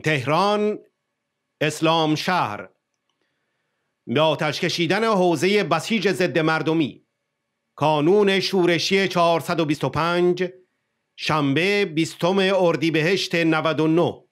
تهران اسلام شهر. به آتش کشیدن حوزه بسیج ضد مردمی. کانون شورشی 425 شنبه 20 اردیبهشت 99